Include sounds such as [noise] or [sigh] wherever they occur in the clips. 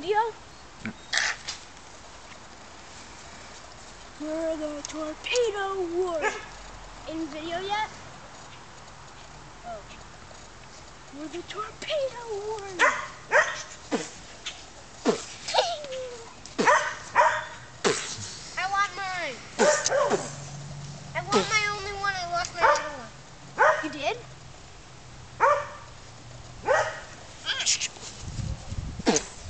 video? We're the Torpedo war. [laughs] In video yet? Oh. We're the Torpedo Wars. I want mine. I want my only one. I lost my other one. You did? I want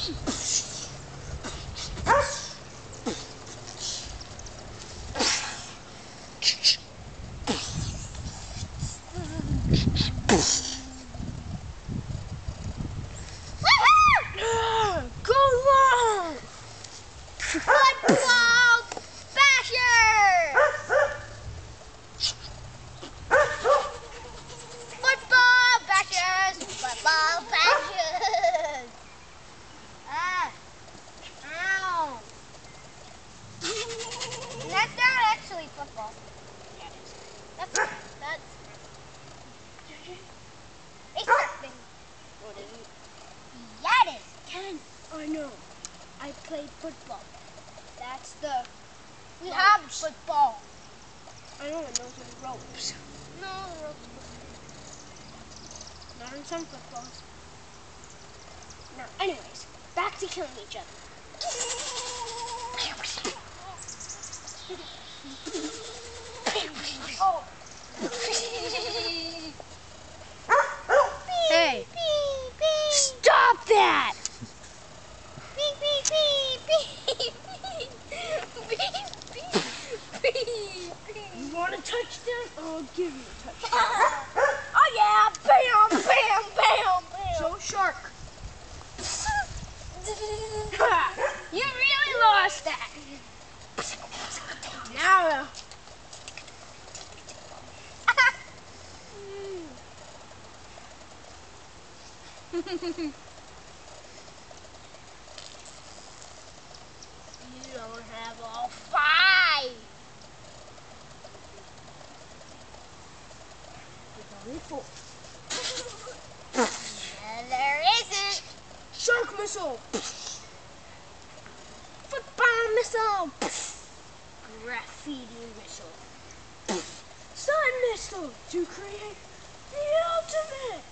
フッ。Actually football. That's that's. It's something. Yeah, it is. Ken, I know. I played football. That's the. We have football. I know, and those are ropes. No, ropes. Not in some footballs. Now, anyways, back to killing each other. Oh. Hey, Beep, beep, stop that! beep, beep, beep, beep, beep, beep, beep, beep. You want a touchdown? I'll give you a touchdown. [laughs] Oh yeah, bam, bam, bam, bam. So shark. you really lost that. Now, you don't have all five. only four. And there isn't. Shark missile. Football missile. Graffiti missile. Sun missile to create the ultimate